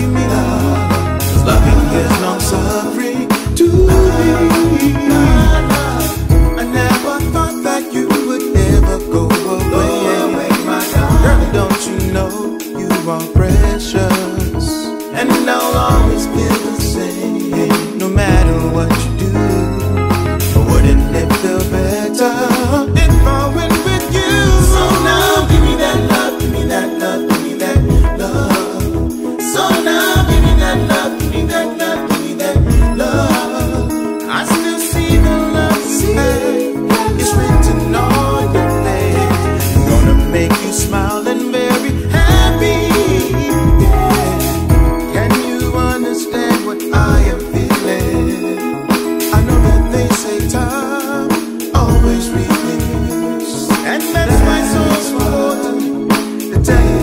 you mean. Loving is long suffering to me. 갑자기